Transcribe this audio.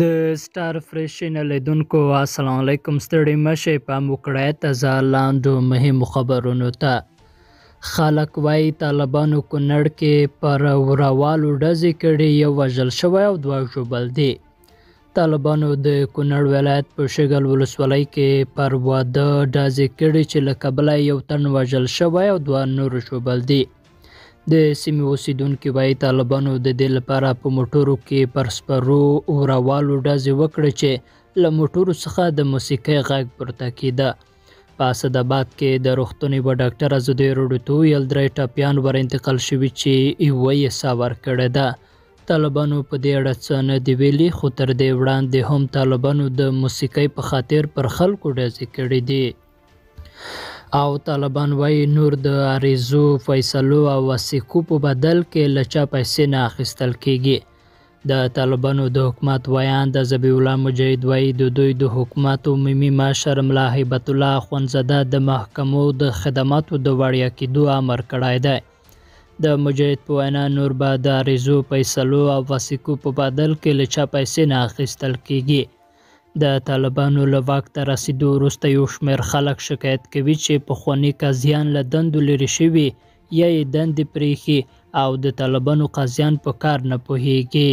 د سټار فریش چینل لیدونکو السلام علیکم ستړي مشه په مکړه تازه لاندو مهم خبرونو ته خلک وای طالبانو کونړ کې پر وروالو ډزې کړي یو وژل شوی او دوه ژوبل دي طالبانو د کونړ ولایت په شګل ولسوالۍ کې پر واده ډازې کړي چې له کبله یو تن وژل شوی او دوه نور ژوبل دي د سیمې اوسیدونکي وایي طالبانو د دې لپاره په موټرو کې پر سپرو اوروالو ډزې وکړې چې له موټرو څخه د موسیقۍ غږ پورته کېده په اسد آباد کې د روغتون یوه ډاکټر ازادي راډیو ته وویل درې ټپیان ور انتقال شوي چې یوه یې ساه ورکړې ده طالبانو په دې اړه څه نه دي ویلي، خو تر دې وړاندې هم طالبانو د موسیقۍ په خاطر پر خلکو ډزې کړې دي او طالبان وایي نور د عریضو، فیصلو او وثیقو په بدل کې له چا پیسې نه اخیستل کېږي. د طالبانو د حکومت ویاند ذبیح الله مجاهد وایي د دوی د حکومت عمومي مشر ملا هیبت الله اخوندزاده د محکمو د خدماتو د وړیا کېدو امر کړی دی. د مجاهد په وینا نور به د عریضو، فیصلو او وثیقو په بدل کې له چا پیسې نه اخیستل کېږي. د طالبانو له واک ته رسېدو وروسته یو شمېر خلک شکایت کوي چې پخواني قاضیان له دندو لرې شوي یا یې دندې پرېښي او د طالبانو قاضیان په کار نه پوهېږي.